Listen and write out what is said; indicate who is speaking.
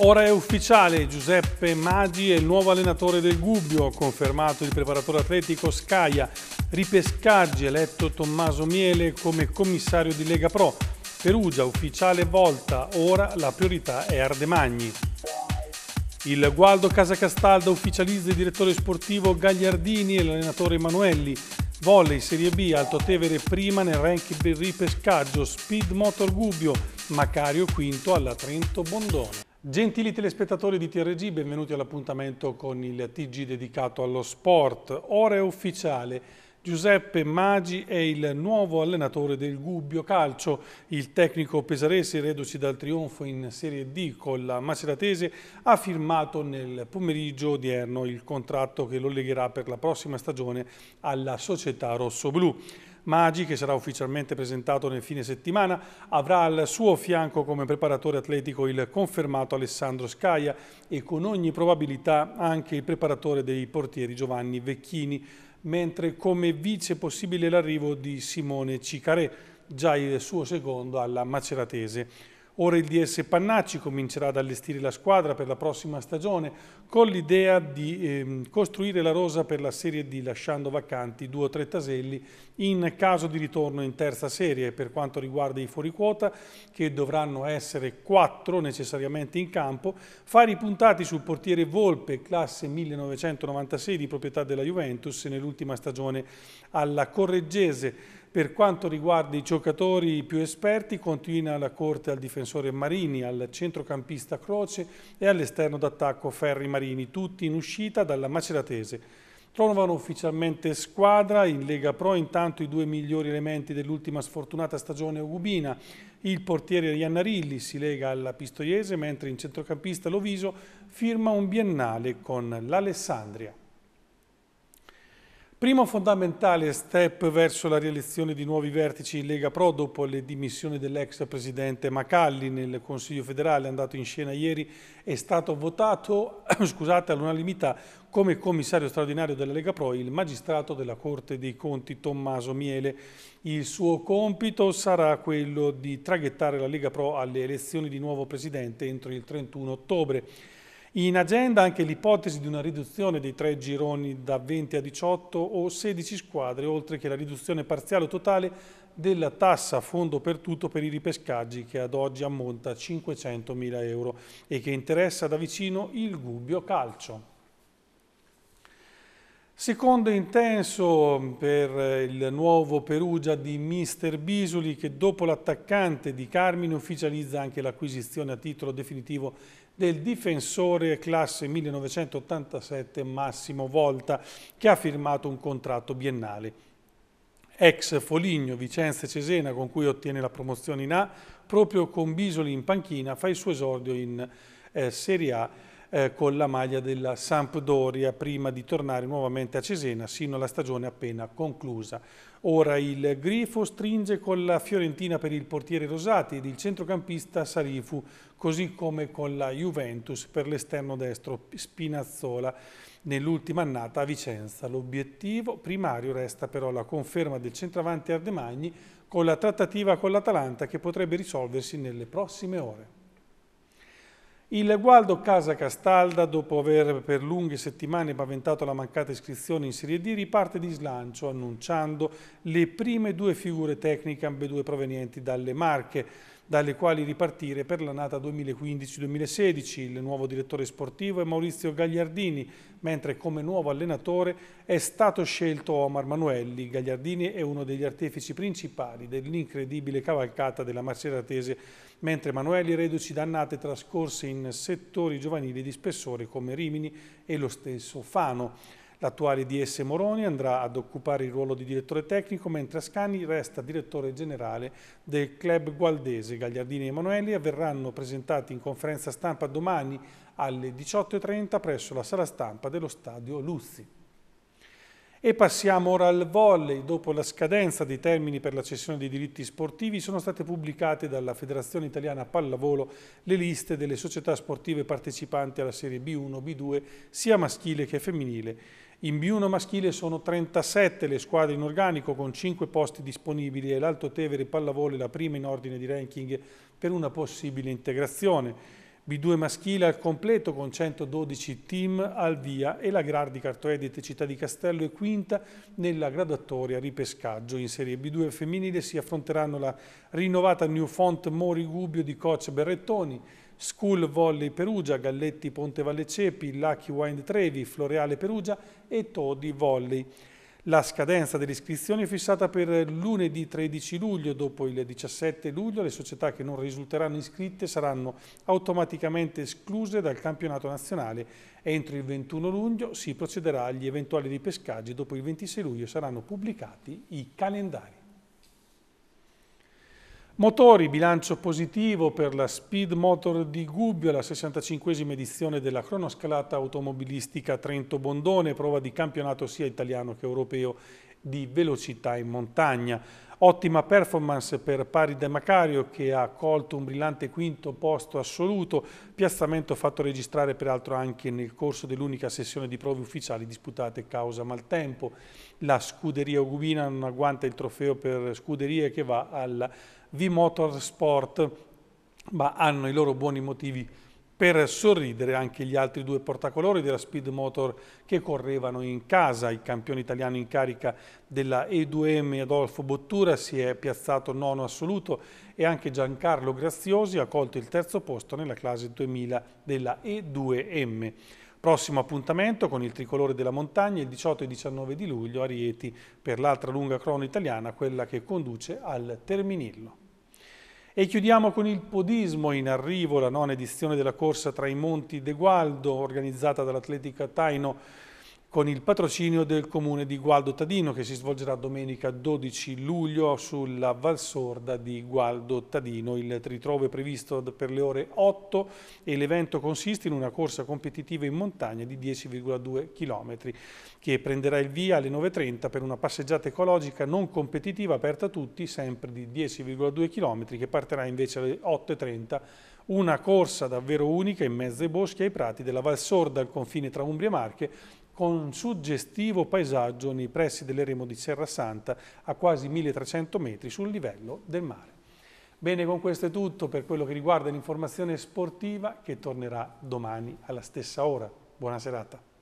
Speaker 1: Ora è ufficiale, Giuseppe Maggi è il nuovo allenatore del Gubbio, confermato il preparatore atletico Scaia, ripescaggi eletto Tommaso Miele come commissario di Lega Pro, Perugia ufficiale volta, ora la priorità è Ardemagni. Il Gualdo Casacastalda ufficializza il direttore sportivo Gagliardini e l'allenatore Emanuelli. Volley Serie B, Alto Tevere prima nel ranking del ripescaggio, Speed Motor Gubbio, Macario quinto alla Trento Bondone. Gentili telespettatori di TRG, benvenuti all'appuntamento con il TG dedicato allo sport. Ora è ufficiale, Giuseppe Maggi è il nuovo allenatore del Gubbio Calcio. Il tecnico pesarese, reduci dal trionfo in Serie D con la Maceratese, ha firmato nel pomeriggio odierno il contratto che lo legherà per la prossima stagione alla società rossoblù. Maggi, che sarà ufficialmente presentato nel fine settimana, avrà al suo fianco come preparatore atletico il confermato Alessandro Scaia e con ogni probabilità anche il preparatore dei portieri Giovanni Vecchini, mentre come vice possibile l'arrivo di Simone Cicarè, già il suo secondo alla Maceratese. Ora il DS Pannacci comincerà ad allestire la squadra per la prossima stagione con l'idea di eh, costruire la rosa per la Serie D lasciando vacanti due o tre taselli in caso di ritorno in terza serie. Per quanto riguarda i fuoriquota che dovranno essere quattro necessariamente in campo, fare i puntati sul portiere Volpe classe 1996 di proprietà della Juventus nell'ultima stagione alla Correggese per quanto riguarda i giocatori più esperti, continua la corte al difensore Marini, al centrocampista Croce e all'esterno d'attacco Ferri Marini, tutti in uscita dalla Maceratese. Trovano ufficialmente squadra in Lega Pro intanto i due migliori elementi dell'ultima sfortunata stagione Ugubina. Il portiere Iannarilli si lega alla Pistoiese mentre in centrocampista Loviso firma un biennale con l'Alessandria. Primo fondamentale step verso la rielezione di nuovi vertici in Lega Pro dopo le dimissioni dell'ex presidente Macalli nel Consiglio federale andato in scena ieri è stato votato all'unanimità come commissario straordinario della Lega Pro il magistrato della Corte dei Conti Tommaso Miele. Il suo compito sarà quello di traghettare la Lega Pro alle elezioni di nuovo presidente entro il 31 ottobre. In agenda anche l'ipotesi di una riduzione dei tre gironi da 20 a 18 o 16 squadre, oltre che la riduzione parziale o totale della tassa a fondo per tutto per i ripescaggi che ad oggi ammonta a 500.000 euro e che interessa da vicino il Gubbio Calcio. Secondo intenso per il nuovo Perugia di Mister Bisoli che dopo l'attaccante di Carmine ufficializza anche l'acquisizione a titolo definitivo del difensore classe 1987 Massimo Volta, che ha firmato un contratto biennale. Ex Foligno, Vicenza e Cesena, con cui ottiene la promozione in A, proprio con Bisoli in panchina, fa il suo esordio in eh, Serie A eh, con la maglia della Sampdoria prima di tornare nuovamente a Cesena sino alla stagione appena conclusa. Ora il Grifo stringe con la Fiorentina per il portiere Rosati ed il centrocampista Sarifu, così come con la Juventus per l'esterno destro Spinazzola nell'ultima annata a Vicenza. L'obiettivo primario resta però la conferma del centravanti Ardemagni con la trattativa con l'Atalanta che potrebbe risolversi nelle prossime ore. Il Gualdo Casa Castalda, dopo aver per lunghe settimane paventato la mancata iscrizione in Serie D, riparte di slancio annunciando le prime due figure tecniche, ambedue provenienti dalle Marche dalle quali ripartire per l'annata 2015-2016. Il nuovo direttore sportivo è Maurizio Gagliardini, mentre come nuovo allenatore è stato scelto Omar Manuelli. Gagliardini è uno degli artefici principali dell'incredibile cavalcata della Maceratese, mentre Manuelli reduci da annate trascorse in settori giovanili di spessore come Rimini e lo stesso Fano. L'attuale DS Moroni andrà ad occupare il ruolo di direttore tecnico, mentre Ascani resta direttore generale del club gualdese. Gagliardini e Emanueli avverranno presentati in conferenza stampa domani alle 18.30 presso la sala stampa dello stadio Luzzi. E passiamo ora al volley. Dopo la scadenza dei termini per la cessione dei diritti sportivi sono state pubblicate dalla Federazione Italiana Pallavolo le liste delle società sportive partecipanti alla Serie B1, B2, sia maschile che femminile. In B1 maschile sono 37 le squadre in organico con 5 posti disponibili e l'Alto Tevere Pallavolo è la prima in ordine di ranking per una possibile integrazione. B2 maschile al completo con 112 team al via e la Grardi Cartoedit Città di Castello è quinta nella graduatoria ripescaggio. In Serie B2 femminile si affronteranno la rinnovata New Font Mori Gubbio di coach Berrettoni, School Volley Perugia, Galletti Ponte Valle Cepi, Lucky Wind Trevi, Floreale Perugia e Todi Volley. La scadenza delle iscrizioni è fissata per lunedì 13 luglio, dopo il 17 luglio le società che non risulteranno iscritte saranno automaticamente escluse dal campionato nazionale. Entro il 21 luglio si procederà agli eventuali ripescaggi, dopo il 26 luglio saranno pubblicati i calendari. Motori, bilancio positivo per la Speed Motor di Gubbio, la 65esima edizione della cronoscalata automobilistica Trento-Bondone, prova di campionato sia italiano che europeo di velocità in montagna. Ottima performance per Pari De Macario che ha colto un brillante quinto posto assoluto, piazzamento fatto registrare peraltro anche nel corso dell'unica sessione di prove ufficiali disputate causa maltempo. La scuderia Ogubina non agguanta il trofeo per scuderie che va alla V-Motorsport, ma hanno i loro buoni motivi per sorridere anche gli altri due portacolori della Speed Motor che correvano in casa. Il campione italiano in carica della E2M Adolfo Bottura si è piazzato nono assoluto e anche Giancarlo Graziosi ha colto il terzo posto nella classe 2000 della E2M. Prossimo appuntamento con il tricolore della montagna il 18 e 19 di luglio a Rieti per l'altra lunga crono italiana, quella che conduce al Terminillo. E chiudiamo con il podismo in arrivo, la nona edizione della corsa tra i Monti de Gualdo, organizzata dall'Atletica Taino con il patrocinio del comune di Gualdo Tadino che si svolgerà domenica 12 luglio sulla Valsorda di Gualdo Tadino. Il ritrovo è previsto per le ore 8 e l'evento consiste in una corsa competitiva in montagna di 10,2 km che prenderà il via alle 9.30 per una passeggiata ecologica non competitiva aperta a tutti, sempre di 10,2 km che partirà invece alle 8.30 una corsa davvero unica in mezzo ai boschi e ai prati della Valsorda al confine tra Umbria e Marche con un suggestivo paesaggio nei pressi dell'eremo di Serra Santa a quasi 1300 metri sul livello del mare. Bene, con questo è tutto per quello che riguarda l'informazione sportiva che tornerà domani alla stessa ora. Buona serata.